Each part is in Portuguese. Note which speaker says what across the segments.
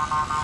Speaker 1: Ha ha ha.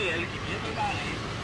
Speaker 2: C'est elle qui vient de parler.